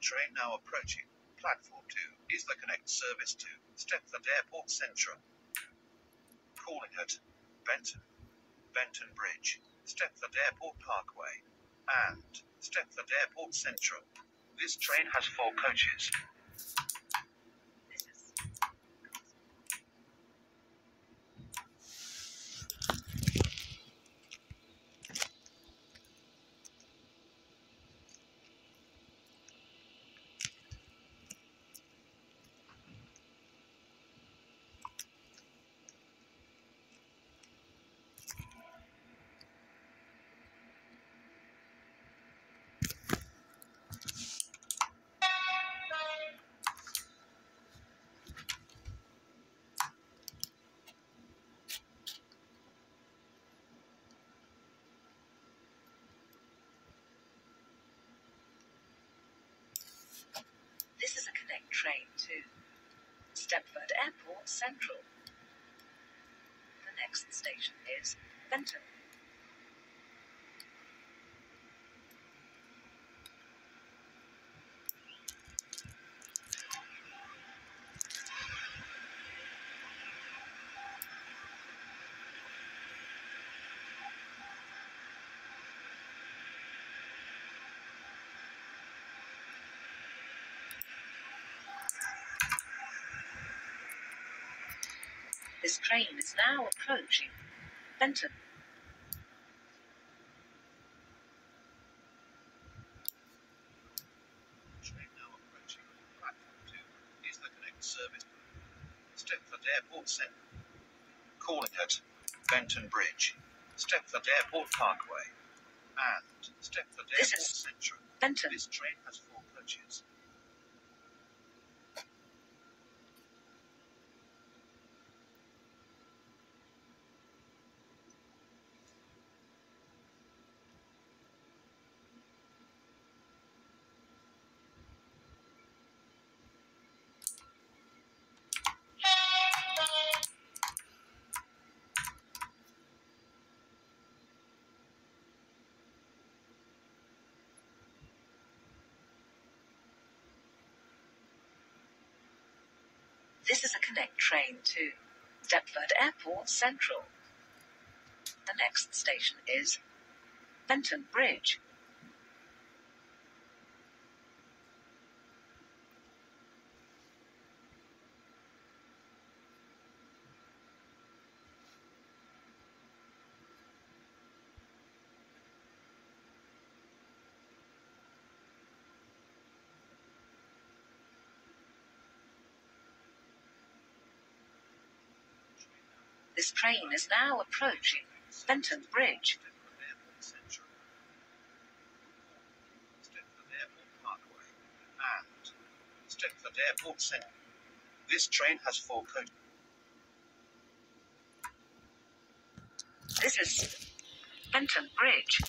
train now approaching. Platform 2 is the Connect service to Stepford Airport Central. Calling at Benton, Benton Bridge, Stepford Airport Parkway, and Stepford Airport Central. This train has four coaches. This is This is a Connect train to Stepford Airport Central. The next station is Benton. This train is now approaching Benton. Train now approaching. Platform 2 is the Connect service. Stepford Airport Central. Calling at Benton Bridge, Stepford Airport Parkway, and Stepford Airport This is- Central. Benton. This train has four coaches. This is a Connect train to Stepford Airport Central. The next station is Benton Bridge. This train is now approaching Benton Bridge. Stepford Airport Central. This train has four coaches. This is Benton Bridge.